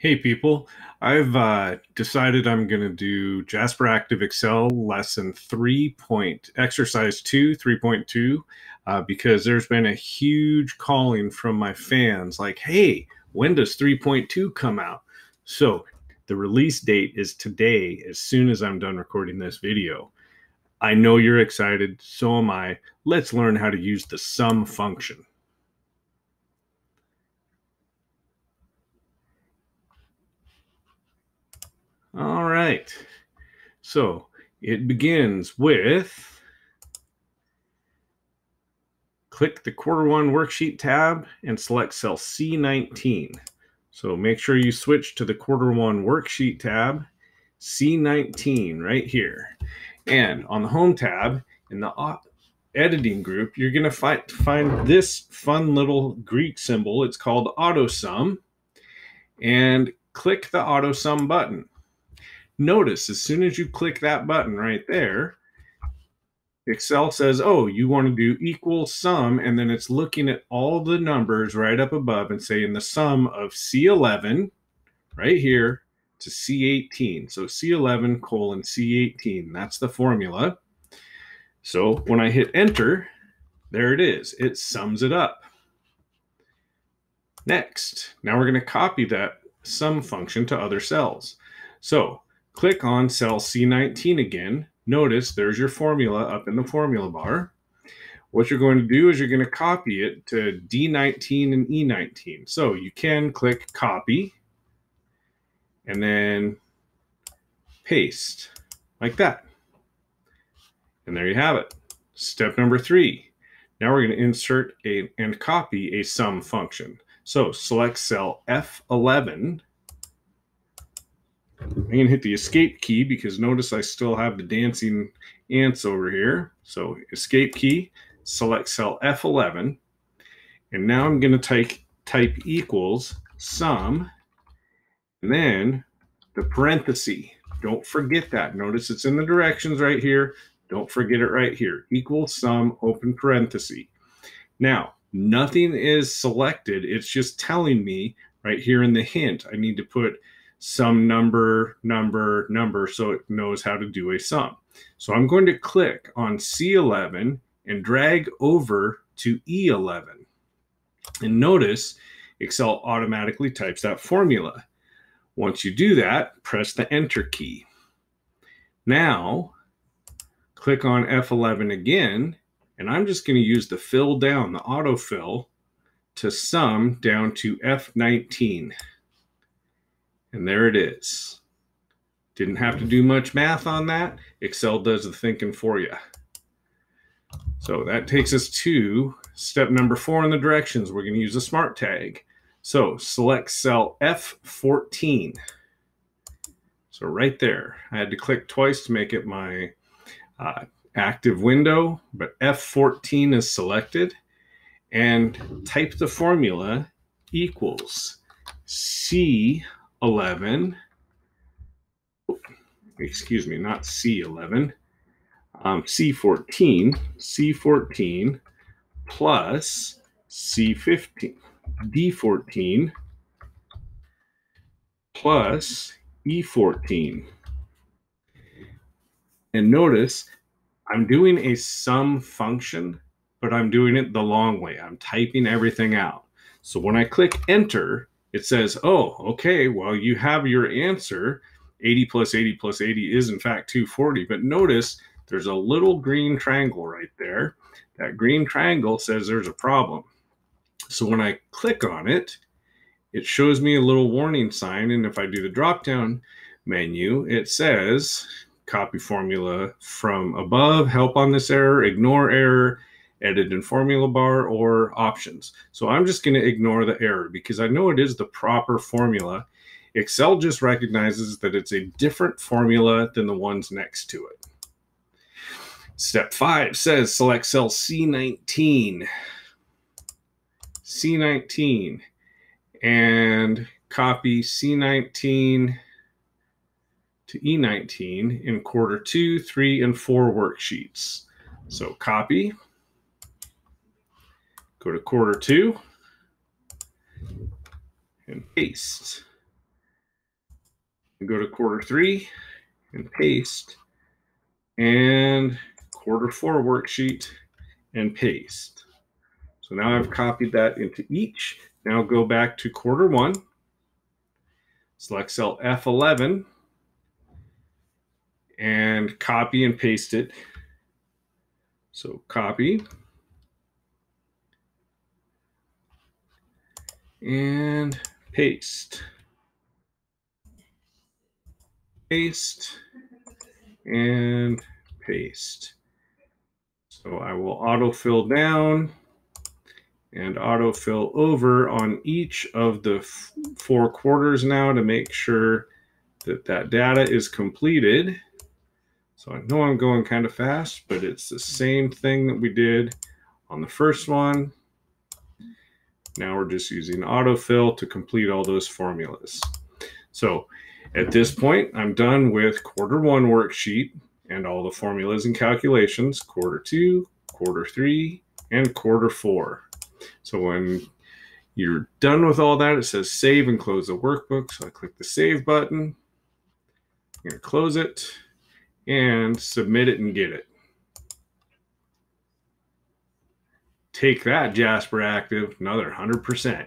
Hey, people. I've uh, decided I'm going to do Jasperactive Excel lesson 3 point exercise 2, 3.2, uh, because there's been a huge calling from my fans like, hey, when does 3.2 come out? So the release date is today, as soon as I'm done recording this video. I know you're excited, so am I. Let's learn how to use the sum function. All right. So it begins with click the quarter one worksheet tab and select cell C19. So make sure you switch to the quarter one worksheet tab, C19 right here. And on the home tab in the editing group, you're going to find, find this fun little Greek symbol. It's called AutoSum. And click the AutoSum button. Notice as soon as you click that button right there, Excel says, oh, you want to do equal sum, and then it's looking at all the numbers right up above and saying the sum of C11 right here to C18. So C11 colon C18, that's the formula. So when I hit enter, there it is. It sums it up. Next, now we're going to copy that sum function to other cells. So Click on cell C19 again. Notice there's your formula up in the formula bar. What you're going to do is you're going to copy it to D19 and E19. So you can click copy and then paste like that. And there you have it. Step number three. Now we're going to insert a and copy a sum function. So select cell F11 I'm going to hit the escape key because notice I still have the dancing ants over here. So escape key, select cell F11. And now I'm going to type, type equals sum, and then the parenthesis. Don't forget that. Notice it's in the directions right here. Don't forget it right here. Equals sum, open parenthesis. Now, nothing is selected. It's just telling me right here in the hint, I need to put some number, number, number, so it knows how to do a sum. So I'm going to click on C11 and drag over to E11. And notice Excel automatically types that formula. Once you do that, press the Enter key. Now, click on F11 again, and I'm just going to use the fill down, the autofill, to sum down to F19. And there it is. Didn't have to do much math on that. Excel does the thinking for you. So that takes us to step number four in the directions. We're going to use a smart tag. So select cell F14. So right there, I had to click twice to make it my uh, active window, but F14 is selected and type the formula equals C 11, excuse me, not C11, um, C14, C14 plus C15, D14 plus E14. And notice I'm doing a sum function, but I'm doing it the long way. I'm typing everything out. So when I click enter, it says, oh, okay, well, you have your answer. 80 plus 80 plus 80 is, in fact, 240. But notice there's a little green triangle right there. That green triangle says there's a problem. So when I click on it, it shows me a little warning sign. And if I do the drop down menu, it says copy formula from above, help on this error, ignore error, edit in formula bar or options. So I'm just going to ignore the error because I know it is the proper formula. Excel just recognizes that it's a different formula than the ones next to it. Step five says select cell C19. C19 and copy C19 to E19 in quarter two, three, and four worksheets. So copy, Go to quarter two and paste. go to quarter three and paste, and quarter four worksheet and paste. So now I've copied that into each. Now go back to quarter one, select cell F11, and copy and paste it. So copy. And paste. Paste. And paste. So I will autofill down and autofill over on each of the four quarters now to make sure that that data is completed. So I know I'm going kind of fast, but it's the same thing that we did on the first one. Now we're just using autofill to complete all those formulas. So at this point, I'm done with quarter one worksheet and all the formulas and calculations, quarter two, quarter three, and quarter four. So when you're done with all that, it says save and close the workbook. So I click the save button. I'm going to close it and submit it and get it. Take that, Jasperactive, another 100%.